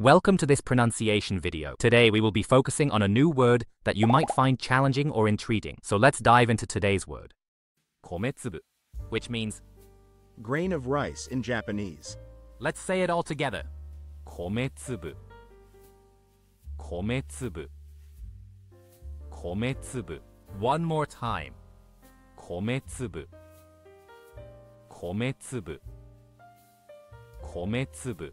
Welcome to this pronunciation video. Today we will be focusing on a new word that you might find challenging or intriguing. So let's dive into today's word. Kometsubu, which means grain of rice in Japanese. Let's say it all together. Kometsubu. Kometsubu. Kometsubu. One more time. Kometsubu. Kometsubu. Kometsubu.